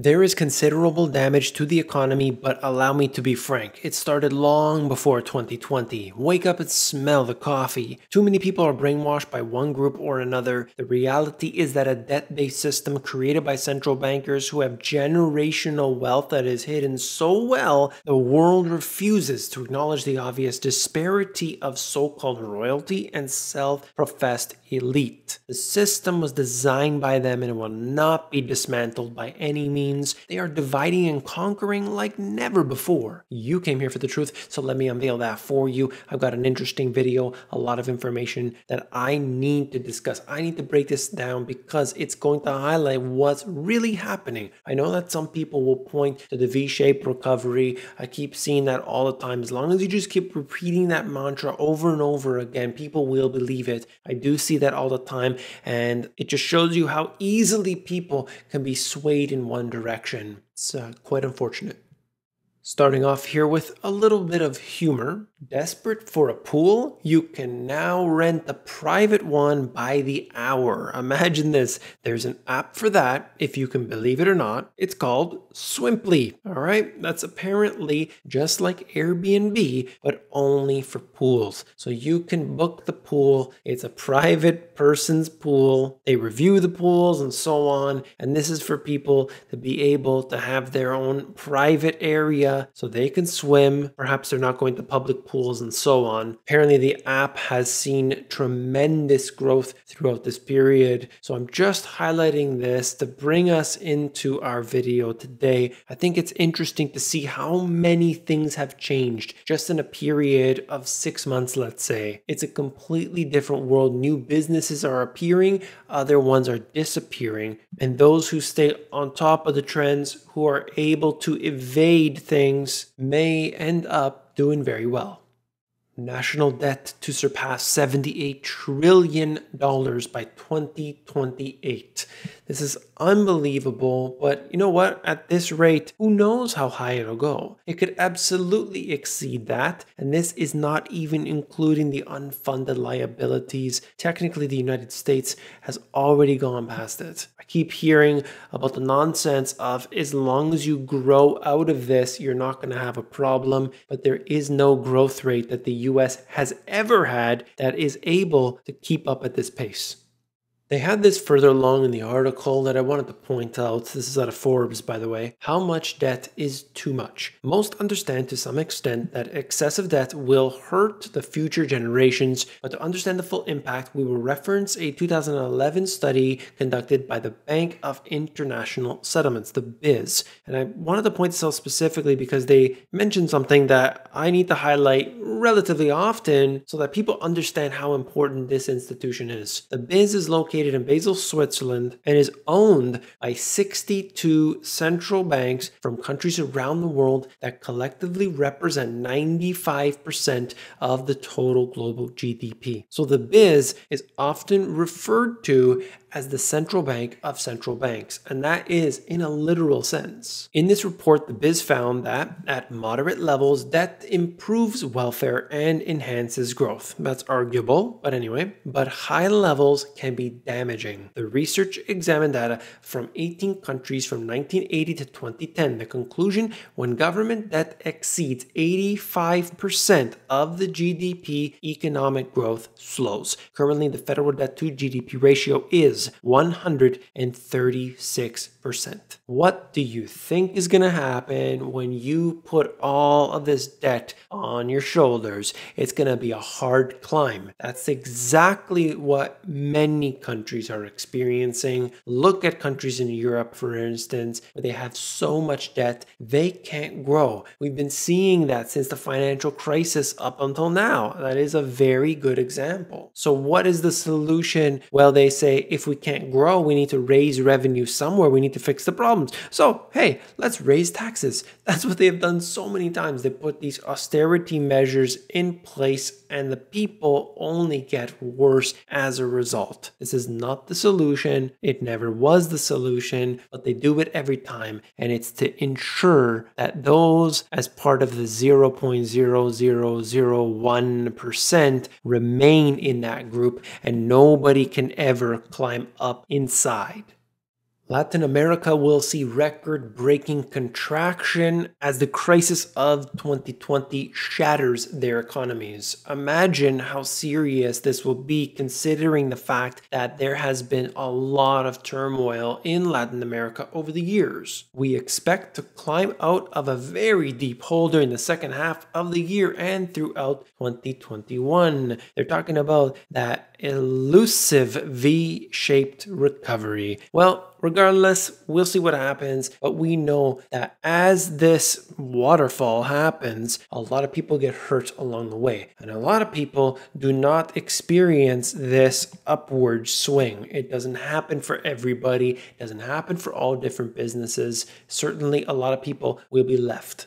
There is considerable damage to the economy, but allow me to be frank. It started long before 2020. Wake up and smell the coffee. Too many people are brainwashed by one group or another. The reality is that a debt based system created by central bankers who have generational wealth that is hidden so well, the world refuses to acknowledge the obvious disparity of so called royalty and self professed elite. The system was designed by them and it will not be dismantled by any means means they are dividing and conquering like never before. You came here for the truth, so let me unveil that for you. I've got an interesting video, a lot of information that I need to discuss. I need to break this down because it's going to highlight what's really happening. I know that some people will point to the V-shaped recovery. I keep seeing that all the time. As long as you just keep repeating that mantra over and over again, people will believe it. I do see that all the time, and it just shows you how easily people can be swayed in one direction. It's uh, quite unfortunate. Starting off here with a little bit of humor. Desperate for a pool? You can now rent a private one by the hour. Imagine this. There's an app for that, if you can believe it or not. It's called Swimply. All right, that's apparently just like Airbnb, but only for pools. So you can book the pool. It's a private person's pool. They review the pools and so on. And this is for people to be able to have their own private area so they can swim. Perhaps they're not going to public pools and so on. Apparently, the app has seen tremendous growth throughout this period. So I'm just highlighting this to bring us into our video today. I think it's interesting to see how many things have changed just in a period of six months, let's say. It's a completely different world. New businesses are appearing, other ones are disappearing. And those who stay on top of the trends, who are able to evade things, may end up doing very well. National debt to surpass $78 trillion by 2028. This is unbelievable, but you know what? At this rate, who knows how high it'll go? It could absolutely exceed that, and this is not even including the unfunded liabilities. Technically, the United States has already gone past it. I keep hearing about the nonsense of as long as you grow out of this, you're not going to have a problem, but there is no growth rate that the US has ever had that is able to keep up at this pace. They had this further along in the article that I wanted to point out. This is out of Forbes, by the way. How much debt is too much? Most understand to some extent that excessive debt will hurt the future generations, but to understand the full impact, we will reference a 2011 study conducted by the Bank of International Settlements, the BIS. And I wanted to point this out specifically because they mentioned something that I need to highlight relatively often so that people understand how important this institution is. The BIS is located located in Basel, Switzerland, and is owned by 62 central banks from countries around the world that collectively represent 95% of the total global GDP. So the BIS is often referred to as the central bank of central banks, and that is in a literal sense. In this report, the BIS found that at moderate levels, debt improves welfare and enhances growth. That's arguable, but anyway, but high levels can be damaging. The research examined data from 18 countries from 1980 to 2010. The conclusion when government debt exceeds 85% of the GDP, economic growth slows. Currently, the federal debt to GDP ratio is is 136%. What do you think is going to happen when you put all of this debt on your shoulders? It's going to be a hard climb. That's exactly what many countries are experiencing. Look at countries in Europe, for instance, where they have so much debt, they can't grow. We've been seeing that since the financial crisis up until now. That is a very good example. So, what is the solution? Well, they say if we can't grow, we need to raise revenue somewhere. We need to fix the problems. So, hey, let's raise taxes. That's what they've done so many times. They put these austerity measures in place, and the people only get worse as a result. This is not the solution. It never was the solution, but they do it every time. And it's to ensure that those, as part of the 0.0001%, remain in that group and nobody can ever climb up inside. Latin America will see record breaking contraction as the crisis of 2020 shatters their economies. Imagine how serious this will be considering the fact that there has been a lot of turmoil in Latin America over the years. We expect to climb out of a very deep hole during the second half of the year and throughout 2021. They're talking about that elusive V shaped recovery. Well, regardless, we'll see what happens. But we know that as this waterfall happens, a lot of people get hurt along the way. And a lot of people do not experience this upward swing. It doesn't happen for everybody, it doesn't happen for all different businesses. Certainly, a lot of people will be left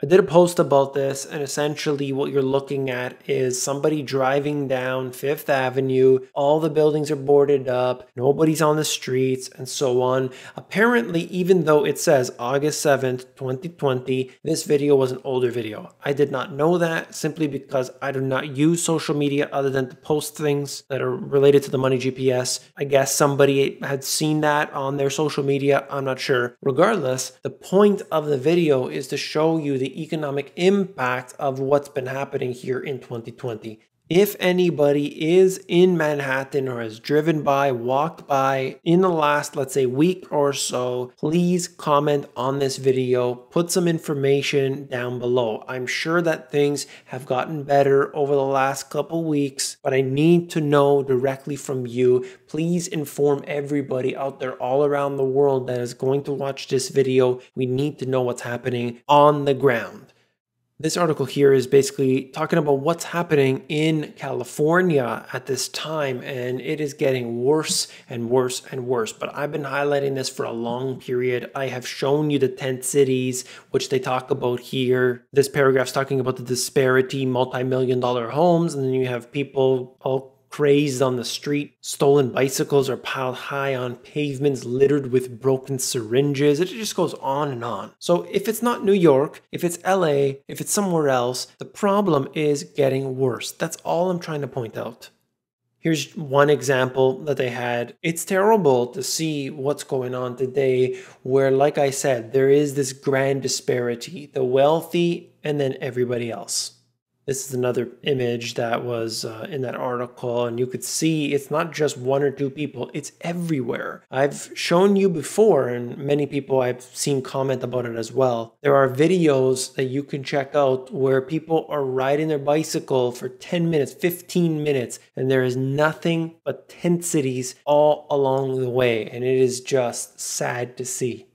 I did a post about this, and essentially, what you're looking at is somebody driving down Fifth Avenue. All the buildings are boarded up, nobody's on the streets, and so on. Apparently, even though it says August 7th, 2020, this video was an older video. I did not know that simply because I do not use social media other than to post things that are related to the Money GPS. I guess somebody had seen that on their social media. I'm not sure. Regardless, the point of the video is to show you the the economic impact of what's been happening here in 2020. If anybody is in Manhattan or has driven by, walked by in the last, let's say, week or so, please comment on this video. Put some information down below. I'm sure that things have gotten better over the last couple weeks, but I need to know directly from you. Please inform everybody out there all around the world that is going to watch this video. We need to know what's happening on the ground. This article here is basically talking about what's happening in California at this time, and it is getting worse and worse and worse. But I've been highlighting this for a long period. I have shown you the tent cities, which they talk about here. This paragraph's talking about the disparity, multi million dollar homes, and then you have people all crazed on the street. Stolen bicycles are piled high on pavements littered with broken syringes. It just goes on and on. So if it's not New York, if it's LA, if it's somewhere else, the problem is getting worse. That's all I'm trying to point out. Here's one example that they had. It's terrible to see what's going on today, where, like I said, there is this grand disparity the wealthy and then everybody else. This is another image that was uh, in that article, and you could see it's not just one or two people, it's everywhere. I've shown you before, and many people I've seen comment about it as well. There are videos that you can check out where people are riding their bicycle for 10 minutes, 15 minutes, and there is nothing but tent cities all along the way, and it is just sad to see.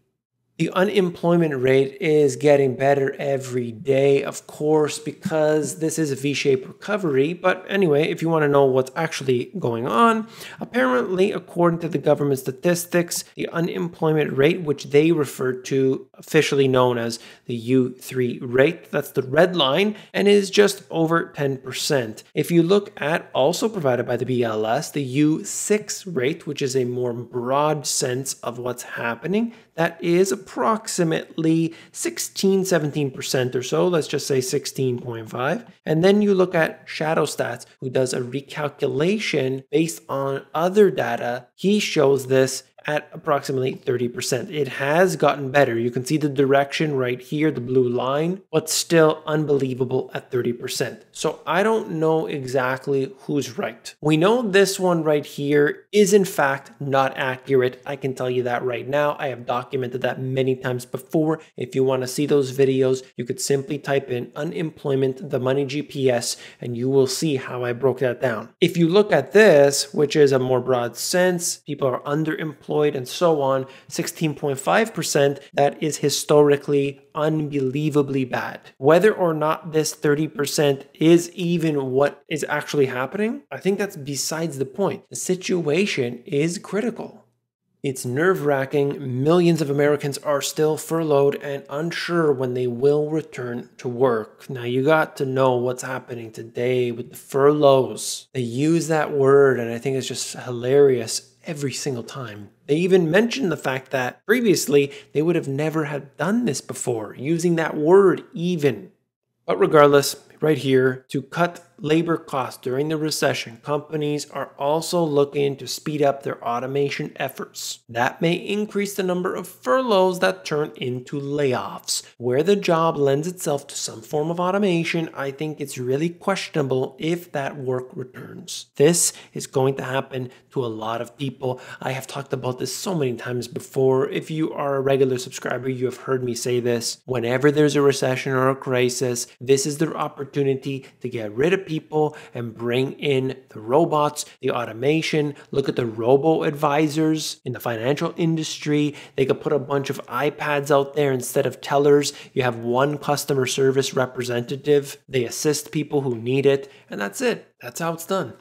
The unemployment rate is getting better every day, of course, because this is a V shaped recovery. But anyway, if you want to know what's actually going on, apparently, according to the government statistics, the unemployment rate, which they refer to officially known as the U3 rate, that's the red line, and is just over 10%. If you look at also provided by the BLS, the U6 rate, which is a more broad sense of what's happening, that is approximately 16, 17% or so. Let's just say 16.5. And then you look at Shadow Stats, who does a recalculation based on other data. He shows this at approximately 30%. It has gotten better. You can see the direction right here, the blue line, but still unbelievable at 30%. So I don't know exactly who's right. We know this one right here is in fact not accurate. I can tell you that right now. I have documented that many times before. If you want to see those videos, you could simply type in unemployment, the money GPS, and you will see how I broke that down. If you look at this, which is a more broad sense, people are underemployed unemployed, and so on, 16.5%, that is historically unbelievably bad. Whether or not this 30% is even what is actually happening, I think that's besides the point. The situation is critical. It's nerve wracking. Millions of Americans are still furloughed and unsure when they will return to work. Now, you got to know what's happening today with the furloughs. They use that word, and I think it's just hilarious every single time. They even mentioned the fact that previously they would have never had done this before, using that word even. But regardless, right here to cut labor costs during the recession, companies are also looking to speed up their automation efforts. That may increase the number of furloughs that turn into layoffs. Where the job lends itself to some form of automation, I think it's really questionable if that work returns. This is going to happen to a lot of people. I have talked about this so many times before. If you are a regular subscriber, you have heard me say this. Whenever there's a recession or a crisis, this is the opportunity to get rid of people and bring in the robots, the automation. Look at the robo advisors in the financial industry. They could put a bunch of iPads out there instead of tellers. You have one customer service representative. They assist people who need it, and that's it. That's how it's done.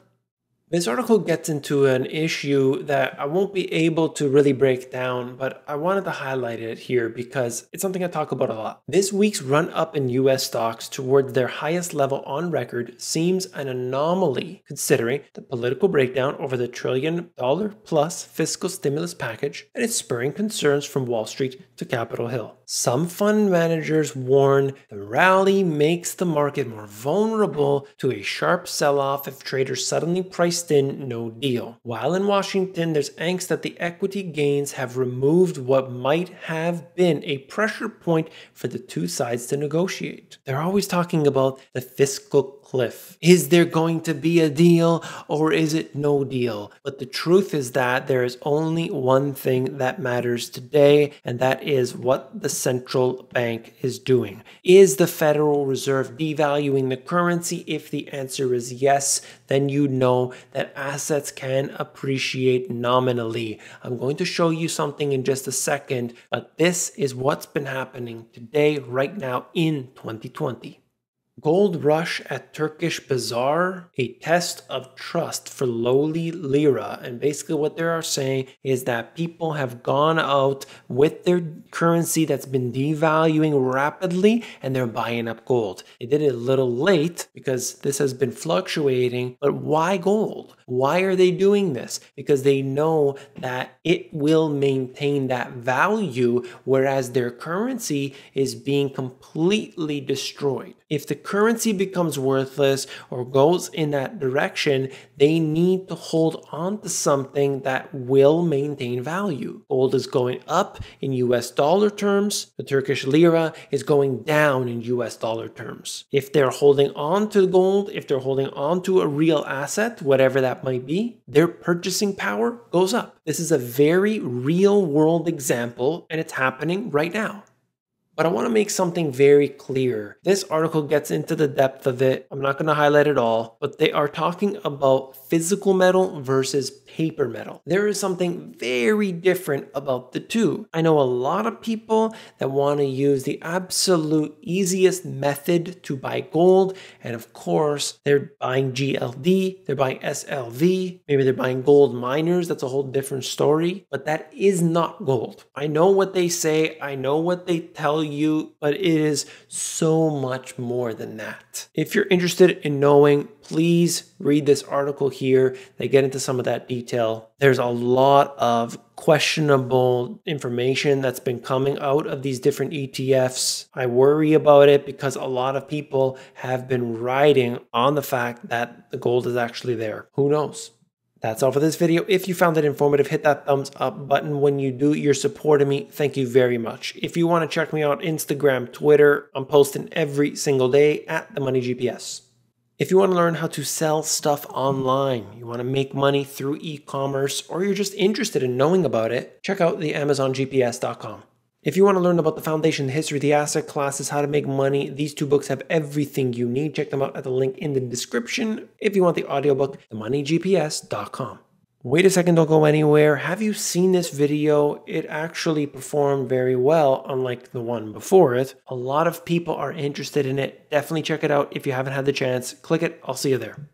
This article gets into an issue that I won't be able to really break down, but I wanted to highlight it here because it's something I talk about a lot. This week's run up in US stocks towards their highest level on record seems an anomaly considering the political breakdown over the trillion dollar plus fiscal stimulus package and it's spurring concerns from Wall Street to Capitol Hill. Some fund managers warn the rally makes the market more vulnerable to a sharp sell off if traders suddenly price in no deal. While in Washington, there's angst that the equity gains have removed what might have been a pressure point for the two sides to negotiate. They're always talking about the fiscal cliff. Is there going to be a deal or is it no deal? But the truth is that there is only one thing that matters today, and that is what the central bank is doing. Is the Federal Reserve devaluing the currency? If the answer is yes, then you know that assets can appreciate nominally. I'm going to show you something in just a second, but this is what's been happening today, right now in 2020. Gold Rush at Turkish Bazaar, a test of trust for lowly lira. And basically, what they are saying is that people have gone out with their currency that's been devaluing rapidly and they're buying up gold. They did it a little late because this has been fluctuating, but why gold? Why are they doing this? Because they know that it will maintain that value, whereas their currency is being completely destroyed. If the currency becomes worthless or goes in that direction, they need to hold on to something that will maintain value. Gold is going up in US dollar terms, the Turkish lira is going down in US dollar terms. If they're holding on to gold, if they're holding on to a real asset, whatever that might be, their purchasing power goes up. This is a very real world example, and it's happening right now. But I want to make something very clear. This article gets into the depth of it. I'm not going to highlight it all, but they are talking about physical metal versus paper metal. There is something very different about the two. I know a lot of people that want to use the absolute easiest method to buy gold. And of course, they're buying GLD, they're buying SLV, maybe they're buying gold miners. That's a whole different story. But that is not gold. I know what they say, I know what they tell you, but it is so much more than that. If you're interested in knowing, please read this article here. They get into some of that detail. There's a lot of questionable information that's been coming out of these different ETFs. I worry about it because a lot of people have been riding on the fact that the gold is actually there. Who knows? That's all for this video. If you found it informative, hit that thumbs up button. When you do, you're supporting me. Thank you very much. If you want to check me out, Instagram, Twitter, I'm posting every single day at the Money GPS. If you want to learn how to sell stuff online, you want to make money through e-commerce, or you're just interested in knowing about it, check out the AmazonGPS.com. If you want to learn about the foundation, the history, the asset classes, how to make money, these two books have everything you need. Check them out at the link in the description. If you want the audiobook, themoneygps.com. Wait a second, don't go anywhere. Have you seen this video? It actually performed very well, unlike the one before it. A lot of people are interested in it. Definitely check it out if you haven't had the chance. Click it, I'll see you there.